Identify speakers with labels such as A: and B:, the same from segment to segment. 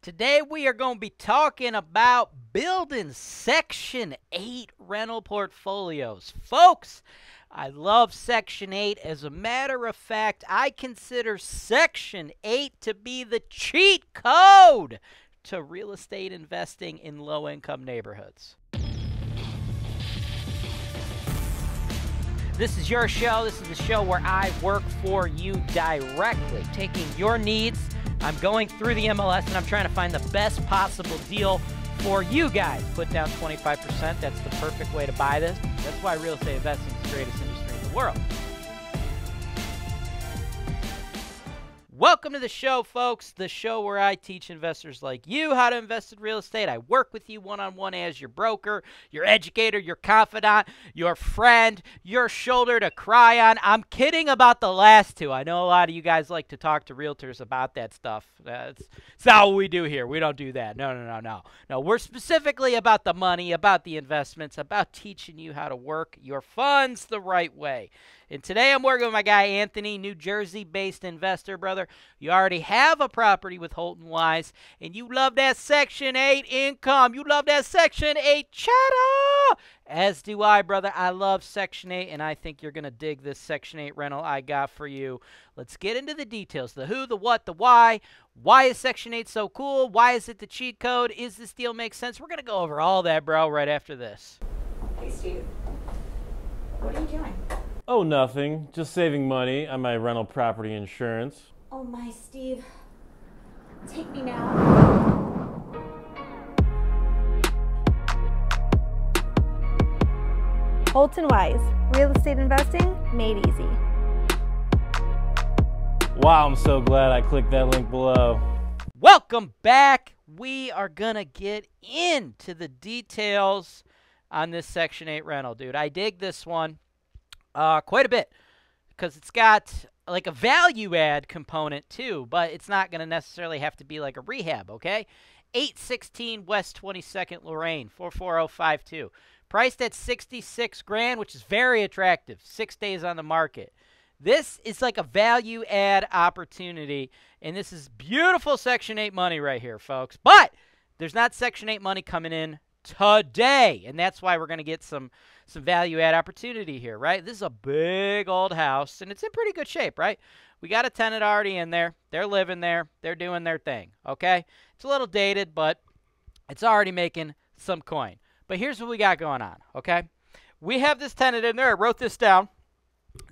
A: Today we are going to be talking about building Section 8 rental portfolios. Folks, I love Section 8. As a matter of fact, I consider Section 8 to be the cheat code to real estate investing in low income neighborhoods. This is your show. This is the show where I work for you directly, taking your needs. I'm going through the MLS and I'm trying to find the best possible deal for you guys. Put down 25%. That's the perfect way to buy this. That's why real estate investing is the greatest industry in the world. Welcome to the show, folks. The show where I teach investors like you how to invest in real estate. I work with you one on one as your broker, your educator, your confidant, your friend, your shoulder to cry on. I'm kidding about the last two. I know a lot of you guys like to talk to realtors about that stuff. That's, that's not what we do here. We don't do that. No, no, no, no. No, we're specifically about the money, about the investments, about teaching you how to work your funds the right way. And today I'm working with my guy Anthony, New Jersey based investor, brother. You already have a property with Holton Wise, and you love that Section 8 income. You love that Section 8 chatter. As do I, brother. I love Section 8, and I think you're going to dig this Section 8 rental I got for you. Let's get into the details the who, the what, the why. Why is Section 8 so cool? Why is it the cheat code? Is this deal make sense? We're going to go over all that, bro, right after this.
B: Hey, Steve. What are you doing?
C: Oh, nothing. Just saving money on my rental property insurance.
B: Oh, my Steve. Take me now.
D: Holton Wise, real estate investing made easy.
C: Wow, I'm so glad I clicked that link below.
A: Welcome back. We are going to get into the details on this Section 8 rental, dude. I dig this one uh, quite a bit because it's got like a value add component too, but it's not going to necessarily have to be like a rehab, okay? 816 West 22nd Lorain, 44052. Priced at 66 grand, which is very attractive. 6 days on the market. This is like a value add opportunity and this is beautiful section 8 money right here, folks. But there's not section 8 money coming in today, and that's why we're going to get some some value add opportunity here, right? This is a big old house, and it's in pretty good shape, right? We got a tenant already in there. They're living there. They're doing their thing, okay? It's a little dated, but it's already making some coin. But here's what we got going on, okay? We have this tenant in there. I wrote this down.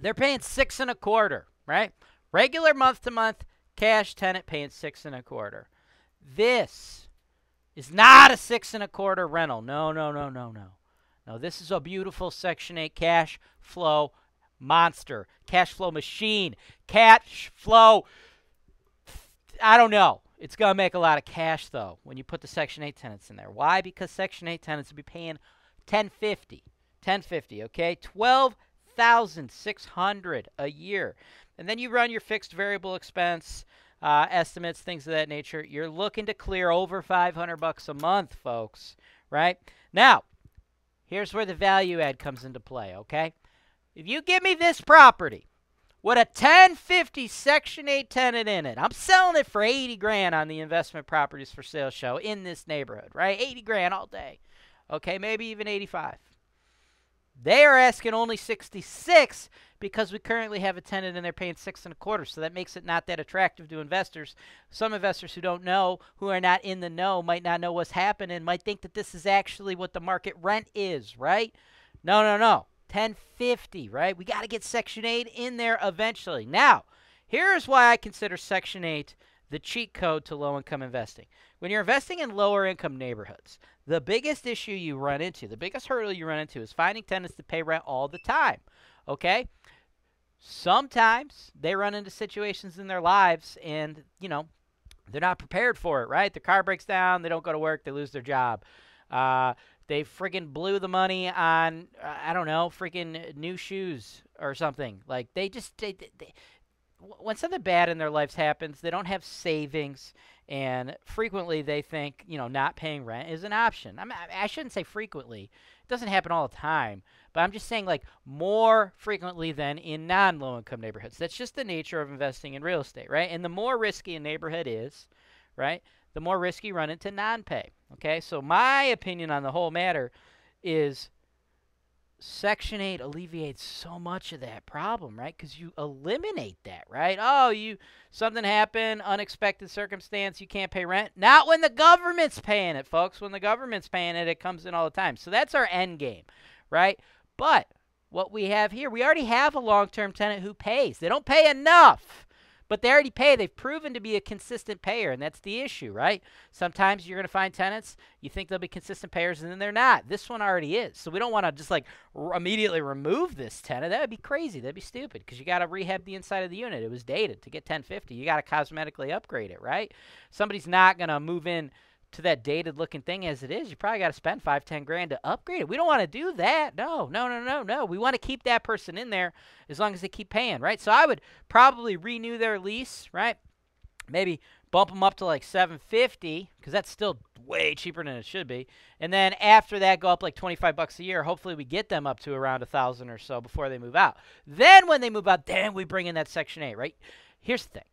A: They're paying six and a quarter, right? Regular month to month cash tenant paying six and a quarter. This is not a six and a quarter rental. No, no, no, no, no. Now, this is a beautiful Section 8 cash flow monster, cash flow machine, cash flow. I don't know. It's going to make a lot of cash, though, when you put the Section 8 tenants in there. Why? Because Section 8 tenants will be paying 1050 1050 okay? 12600 a year. And then you run your fixed variable expense uh, estimates, things of that nature. You're looking to clear over 500 bucks a month, folks, right? Now, here's where the value add comes into play, okay? If you give me this property with a 1050 Section 8 tenant in it, I'm selling it for 80 grand on the investment properties for sale show in this neighborhood, right? 80 grand all day. Okay, maybe even 85. They are asking only 66 because we currently have a tenant and they're paying six and a quarter. So that makes it not that attractive to investors. Some investors who don't know, who are not in the know, might not know what's happening, might think that this is actually what the market rent is, right? No, no, no. 1050, right? We got to get Section 8 in there eventually. Now, here's why I consider Section 8 the cheat code to low income investing. When you're investing in lower income neighborhoods, the biggest issue you run into, the biggest hurdle you run into is finding tenants to pay rent all the time. Okay? Sometimes they run into situations in their lives and, you know, they're not prepared for it, right? Their car breaks down, they don't go to work, they lose their job. Uh, they freaking blew the money on, uh, I don't know, freaking new shoes or something. Like, they just, they, they, when something bad in their lives happens, they don't have savings, and frequently they think you know not paying rent is an option. I I shouldn't say frequently; it doesn't happen all the time, but I'm just saying like more frequently than in non-low income neighborhoods. That's just the nature of investing in real estate, right? And the more risky a neighborhood is, right, the more risky you run into non pay. Okay, so my opinion on the whole matter is Section 8 alleviates so much of that problem, right? Because you eliminate that, right? Oh, you something happened, unexpected circumstance, you can't pay rent. Not when the government's paying it, folks. When the government's paying it, it comes in all the time. So that's our end game, right? But what we have here, we already have a long term tenant who pays. They don't pay enough but they already pay. They've proven to be a consistent payer, and that's the issue, right? Sometimes you're going to find tenants, you think they'll be consistent payers, and then they're not. This one already is. So we don't want to just like immediately remove this tenant. That would be crazy. That'd be stupid because you got to rehab the inside of the unit. It was dated to get 1050. You got to cosmetically upgrade it, right? Somebody's not going to move in to that dated looking thing as it is, you probably got to spend five, ten grand to upgrade it. We don't want to do that. No, no, no, no, no. We want to keep that person in there as long as they keep paying, right? So I would probably renew their lease, right? Maybe bump them up to like 750 because that's still way cheaper than it should be. And then after that, go up like 25 bucks a year. Hopefully, we get them up to around a thousand or so before they move out. Then when they move out, then we bring in that Section 8, right? Here's the thing.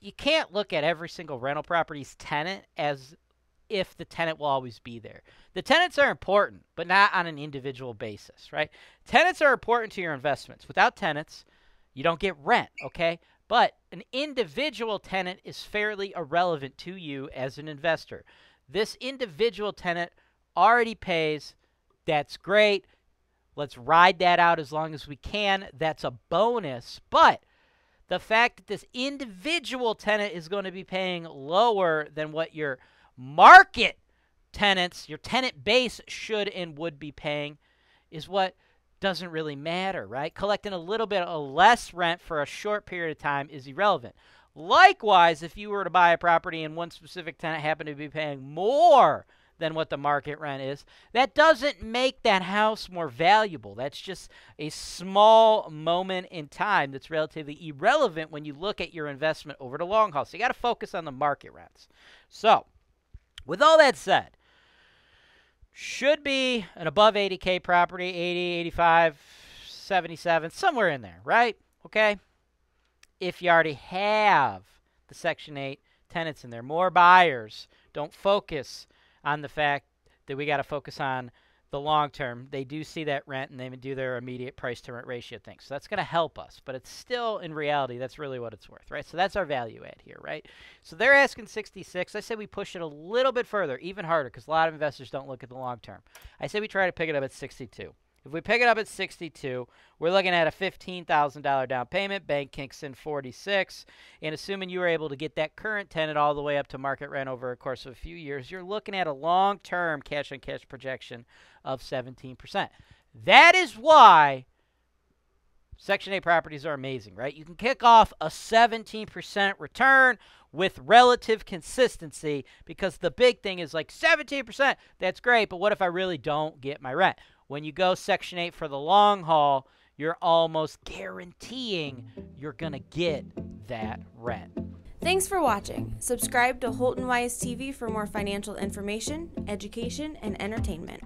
A: You can't look at every single rental property's tenant as if the tenant will always be there. The tenants are important, but not on an individual basis, right? Tenants are important to your investments. Without tenants, you don't get rent, okay? But an individual tenant is fairly irrelevant to you as an investor. This individual tenant already pays. That's great. Let's ride that out as long as we can. That's a bonus. But the fact that this individual tenant is going to be paying lower than what your market tenants, your tenant base should and would be paying is what doesn't really matter, right? Collecting a little bit of less rent for a short period of time is irrelevant. Likewise, if you were to buy a property and one specific tenant happened to be paying more than what the market rent is, that doesn't make that house more valuable. That's just a small moment in time that's relatively irrelevant when you look at your investment over the long haul. So you got to focus on the market rents. So, with all that said, should be an above 80K property, 80, 85, 77, somewhere in there, right? Okay? If you already have the Section 8 tenants in there, more buyers don't focus on the fact that we got to focus on the long term, they do see that rent and they do their immediate price to rent ratio thing. So that's going to help us, but it's still in reality that's really what it's worth, right? So that's our value add here, right? So they're asking 66. I say we push it a little bit further, even harder because a lot of investors don't look at the long term. I say we try to pick it up at 62. If we pick it up at 62, we're looking at a $15,000 down payment. Bank kicks in 46, and assuming you were able to get that current tenant all the way up to market rent over a course of a few years, you're looking at a long-term cash-on-cash projection of 17%. That is why Section 8 properties are amazing, right? You can kick off a 17% return with relative consistency because the big thing is like 17%, that's great, but what if I really don't get my rent? When you go Section 8 for the long haul, you're almost guaranteeing you're going to get that rent.
D: Thanks for watching. Subscribe to Holton Wise TV for more financial information, education, and entertainment.